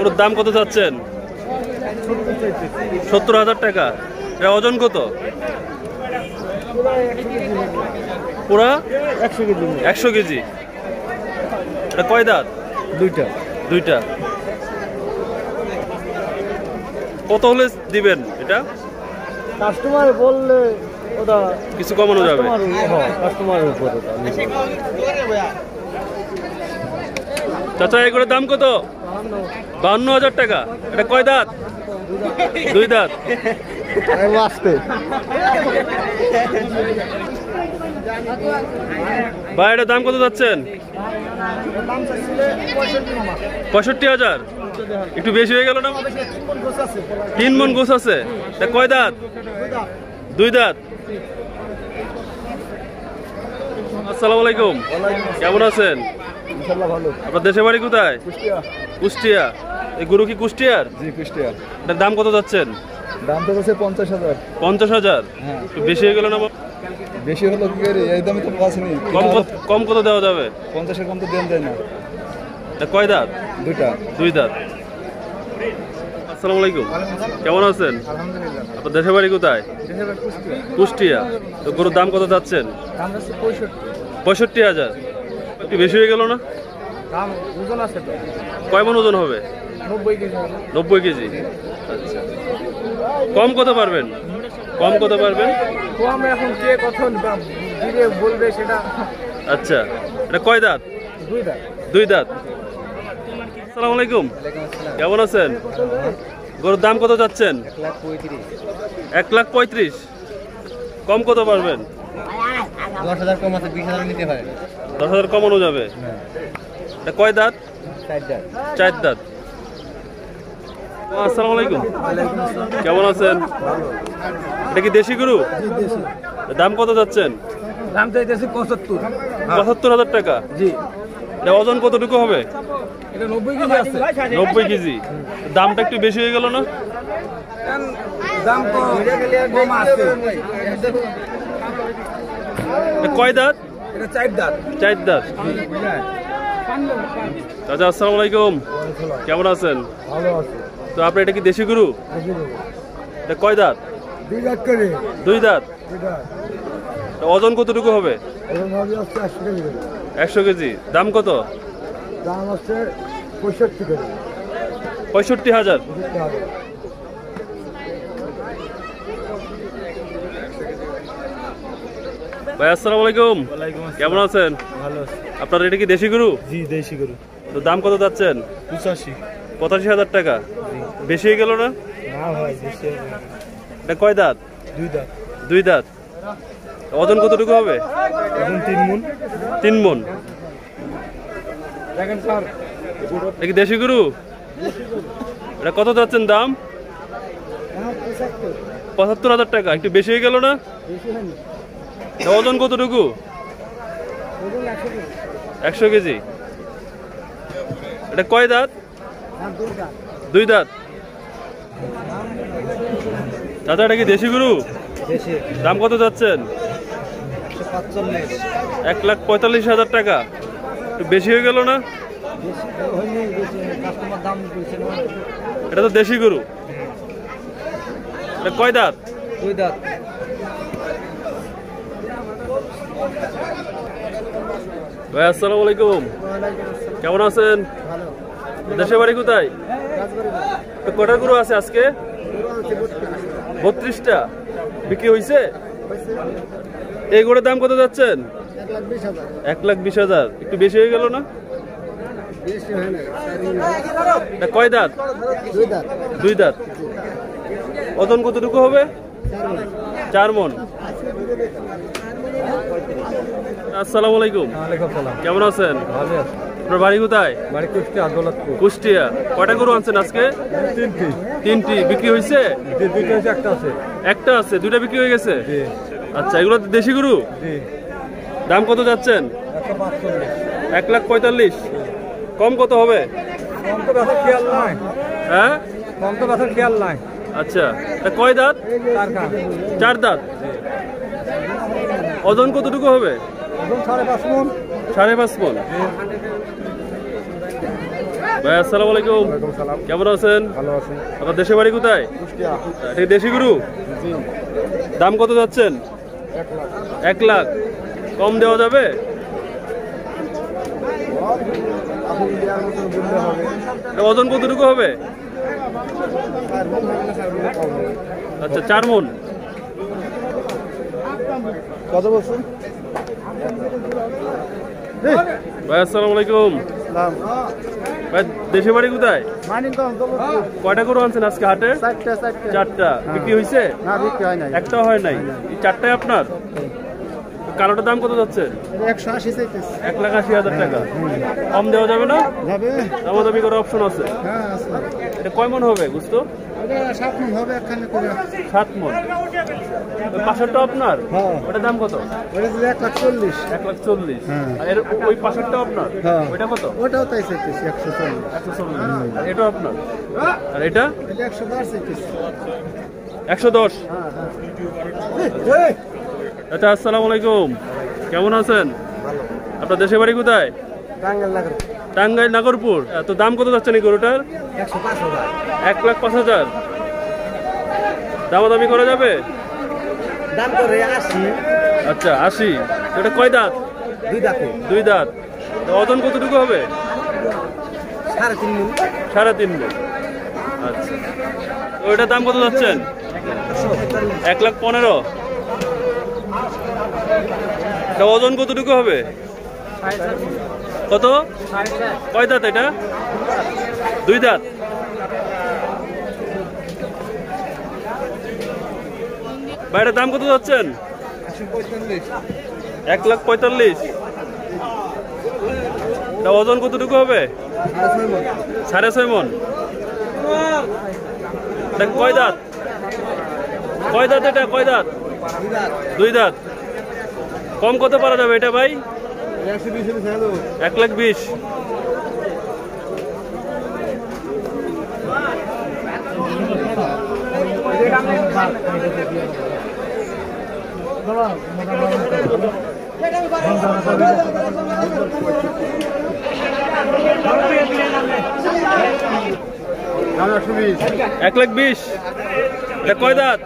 গরুর দাম কত চাচ্ছেন? সত্তর হাজার টাকা। এটা ওজন কত? পুরা একশো কেজি। একশো কেজি এটা কয় দাঁত? দুইটা। দুইটা। কত হলে দিবেন এটা? কাস্টমার বললে ওটা কিছু কমানো যাবে। হ্যাঁ কাস্টমারের উপর। চাচা এগুলোর দাম কত? বাহান্ন হাজার টাকা। এটা কয় দাঁত? দুই দাঁত। ভাই এটার দাম কত যাচ্ছেন? পঁয়ষট্টি হাজার। একটু বেশি হয়ে গেল না? তিন মন গোছ আছে। কয় দাঁত? দুই দাঁত। আসসালামু আলাইকুম। কেমন আছেন? ভালো। আপনার দেশের বাড়ি কোথায়? কুষ্টিয়া। কুষ্টিয়া। এই গরু কি কুষ্টিয়ার? জি কুষ্টিয়া। এটার দাম কত যাচ্ছেন? দাম তো পঞ্চাশ হাজার। পঞ্চাশ হাজার? হ্যাঁ। একটু বেশি হয়ে গেল না বেশি হলো কি এই দামে তো কম কম কত দেওয়া যাবে? পঞ্চাশের কম তো দেন যায় না। কয় দাঁত? দুইটা। দুই দাঁত। আসসালামু আলাইকুম। কেমন আছেন? আলহামদুলিল্লাহ। আপনার দেশের বাড়ি কোথায়? কুষ্টিয়া। তো গরুর দাম কত যাচ্ছেন? পঁয়ষট্টি হাজার। বেশি হয়ে গেল না? দাম ওজন আছে তো। কয় মন ওজন হবে? নব্বই কেজি। নব্বই কেজি। আচ্ছা। কম কত পারবেন? কম কত পারবেন? কম এখন কে কখন দিলে বলবে সেটা। আচ্ছা। এটা কয় দাঁত? দুই দাম দুই দাঁত। আসসালামু আলাইকুম। কেমন আছেন? গরুর দাম কত যাচ্ছেন? এক লাখ পঁয়ত্রিশ। কম কত পারবেন? দশ হাজার কম আছে বিশ হাজার নিতে হয়। দশ হাজার কমানো যাবে? এটা কয় দাঁত? চার দাঁত। আসসালামু আলাইকুম। কেমন আছেন? এটা কি দেশি গরু? দাম কত যাচ্ছেন? দাম চাইতেছি পঁচাত্তর। পঁচাত্তর হাজার টাকা? জি। এটা ওজন কতটুকু হবে? এটা নব্বই কেজি আছে। নব্বই কেজি। দামটা একটু বেশি হয়ে গেল না? দাম তো কম আছে। এটা কয় দাঁত? এটা চার দাম চার দাঁত। চাচা আসসালামু আলাইকুম। কেমন আছেন? তো আপনার এটা কি দেশি গরু? এটা কয় দাঁত? দুই দাঁত ওজন কতটুকু হবে? একশো কেজি দাম কত? দাম করে পঁয়ষট্টি হাজার পঁয়ষট্টি হাজার ভাই আসসালামু আলাইকুম। কেমন আছেন? ভালো আপনার এটা কি দেশি গরু? জি দেশি গরু। তো দাম কত যাচ্ছেন? পঁচাশি। পঁচাশি হাজার টাকা। বেশি হয়ে গেল না? এটা কয় দাঁত? দুই দাম দুই দাঁত। ওজন কতটুকু হবে? তিন মন। তিন মন। দেখেন স্যার। এটা কি দেশি গরু? এটা কত যাচ্ছেন দাম? পঁচাত্তর। হাজার টাকা। একটু বেশি হয়ে গেল না? ওজন কতটুকু? একশো কেজি। এটা কয় দাঁত? দুই দাঁত। দাদা এটা কি দেশি গরু? দাম কত যাচ্ছেন? এক লাখ পঁয়তাল্লিশ হাজার টাকা। একটু বেশি হয়ে গেল না? এটা তো দেশি গরু। এটা কয় দাঁত? দুই দাঁত। ভাই, আসসালামু আলাইকুম। কেমন আছেন? দেশের বাড়ি কোথায়? রাজবাড়ি তো কটা গরু আছে আজকে? বত্রিশটা। বিক্রি হয়েছে এই গরুর দাম কত যাচ্ছেন? এক লাখ বিশ হাজার। একটু বেশি হয়ে গেল না? কয় দাঁত? দুই দাঁত। ওজন কতটুকু হবে? চার মন। আসসালামু আলাইকুম। কেমন আছেন? আপনার বাড়ি কোথায়? বাড়ি কুষ্টি আদৌলতপুর কুষ্টিয়া। কয়টা গরু আনছেন আজকে? তিনটি। তিনটি। বিক্রি হয়েছে? দুইটা হচ্ছে একটা আছে। একটা আছে। দুইটা বিক্রি হয়ে গেছে? আচ্ছা এগুলো দেশি গরু? দাম কত যাচ্ছেন? এক লাখ পঁয়তাল্লিশ। কম কত হবে? কম তো ব্যথার খেয়াল নাই। হ্যাঁ? কম তো ব্যথার খেয়াল নাই। আচ্ছা। তা কয় দাঁত? চার দাঁত? ওজন কতটুকু হবে? সাড়ে পাঁচ মন। সাড়ে পাঁচ মন। ভাই আসসালামু আলাইকুম। কেমন আছেন? ভালো আছেন আপনার দেশে বাড়ি কোথায়? কুষ্টিয়া। দেশি গরু? দাম কত যাচ্ছেন? এক লাখ। কম দেওয়া যাবে? ওজন কতটুকু হবে? আচ্ছা চার মন। কত বছর ভাই আসসালামু আলাইকুম। ভাই দেশে বাড়ি কোথায়? কয়টা গরু আনছেন আজকে হাটে? চারটা চারটা। বিক্রি হয়েছে একটা হয় নাই। একটাও হয় নাই। এই চারটায় আপনার? কালোটার দাম কত যাচ্ছে? একশো আশি এক লাখ আশি হাজার টাকা। কম দেওয়া যাবে না? যাবে। দামাদামি করার অপশন আছে। হ্যাঁ এটা কয় মন হবে বুঝতো? সাত মিনিট হবে একখানে করে। সাত মন। পাশেরটা আপনার? হ্যাঁ। ওটার দাম কত? এক লাখ চল্লিশ। এক লাখ চল্লিশ। হ্যাঁ। আর ওই পাশেরটা আপনার? হ্যাঁ। ওইটা কত? ওটাও তাই চাইতেছি একশো চল্লিশ। একশো চল্লিশ। আর এটাও আপনার? আর এটা? এটা একশো দশ চাইতেছি। একশো দশ। হ্যাঁ আচ্ছা আসসালামু আলাইকুম। কেমন আছেন? আপনার দেশে বাড়ি কোথায়? টাঙ্গাইল নাগরপুর। তো দাম কত যাচ্ছেন এই গরুটার? এক লাখ পাঁচ হাজার। দামাদামি করা যাবে? দাম করে আশি। আচ্ছা আশি। এটা কয় দাঁত? দুই দাঁতে। দুই দাঁত। তো ওজন কতটুকু হবে? সাড়ে তিন মিনিট সাড়ে তিন মণ। আচ্ছা। ওইটার দাম কত যাচ্ছেন? এক লাখ পনেরো। তা ওজন কতটুকু হবে? কত? কয় দাঁত এটা? দুই দাঁত। বাইরের দাম কত যাচ্ছেন? এক লাখ পঁয়তাল্লিশ। তা ওজন কতটুকু হবে? সাড়ে ছয় মন। কয় দাঁত? কয় দাঁত এটা? কয় দাঁত? দুই দাঁত। কম কত পারা যাবে এটা ভাই? একশো এক লাখ বিশ। একশো এক লাখ বিশ। কয় দাঁত?